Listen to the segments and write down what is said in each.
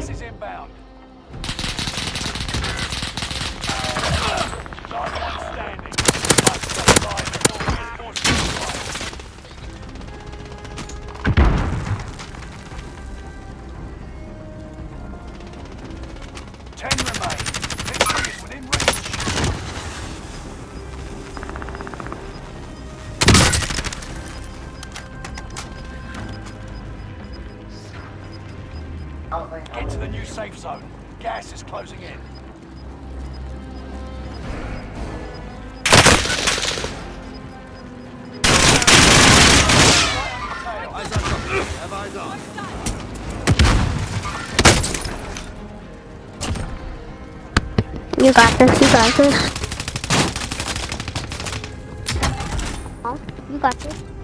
Gas is inbound. Ten remain. Victory is within reach. Get to the new safe zone. Gas is closing in. You got this, you got this. Oh, you got this.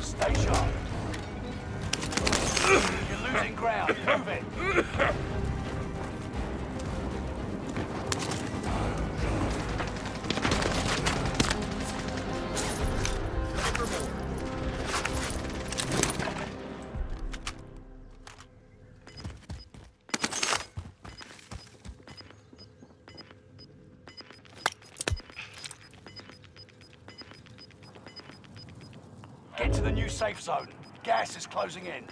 Stay sharp. You're losing ground. Move it. Get to the new safe zone. Gas is closing in.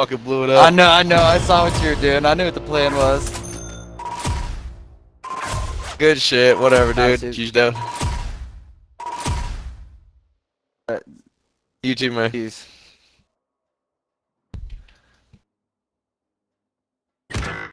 Fucking blew it up. I know, I know. I saw what you were doing. I knew what the plan was. Good shit. Whatever, dude. dude. You down? Uh, You too, man. Peace.